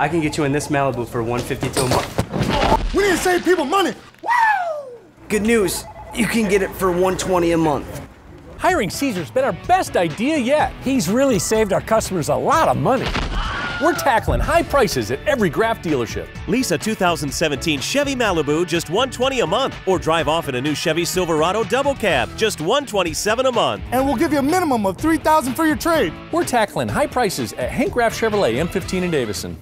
I can get you in this Malibu for 152 a month. We need to save people money. Good news, you can get it for 120 a month. Hiring Caesar's been our best idea yet. He's really saved our customers a lot of money. We're tackling high prices at every Graff dealership. Lease a 2017 Chevy Malibu just 120 a month or drive off in a new Chevy Silverado double cab just 127 a month. And we'll give you a minimum of 3000 for your trade. We're tackling high prices at Hank Graff Chevrolet M15 in Davison.